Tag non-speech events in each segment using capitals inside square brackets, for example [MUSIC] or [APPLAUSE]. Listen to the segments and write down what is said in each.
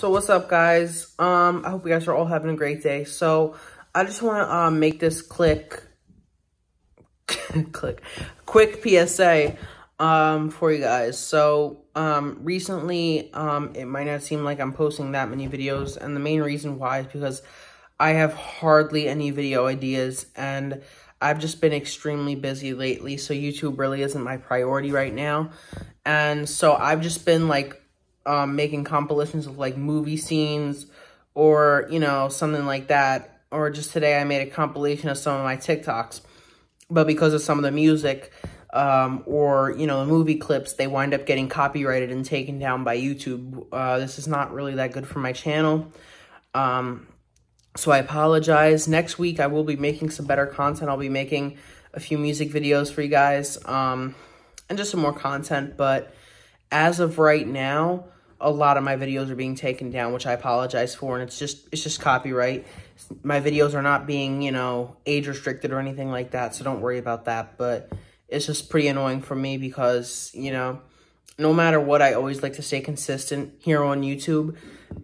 So what's up guys? Um, I hope you guys are all having a great day. So I just want to um, make this click, [LAUGHS] click, quick PSA um, for you guys. So um, recently, um, it might not seem like I'm posting that many videos. And the main reason why is because I have hardly any video ideas. And I've just been extremely busy lately. So YouTube really isn't my priority right now. And so I've just been like um, making compilations of like movie scenes or, you know, something like that. Or just today I made a compilation of some of my TikToks. But because of some of the music um, or, you know, the movie clips, they wind up getting copyrighted and taken down by YouTube. Uh, this is not really that good for my channel. Um, so I apologize. Next week I will be making some better content. I'll be making a few music videos for you guys um, and just some more content. But as of right now, a lot of my videos are being taken down, which I apologize for, and it's just it's just copyright. My videos are not being, you know, age restricted or anything like that, so don't worry about that. But it's just pretty annoying for me because, you know, no matter what, I always like to stay consistent here on YouTube.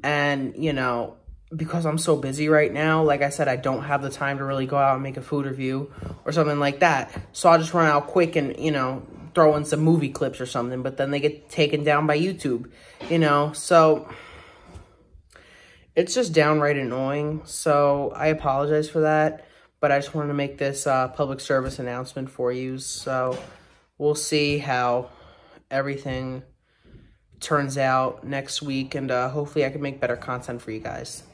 And, you know, because I'm so busy right now, like I said, I don't have the time to really go out and make a food review or something like that. So I'll just run out quick and, you know, throw in some movie clips or something, but then they get taken down by YouTube, you know? So it's just downright annoying. So I apologize for that, but I just wanted to make this uh, public service announcement for you. So we'll see how everything turns out next week, and uh, hopefully I can make better content for you guys.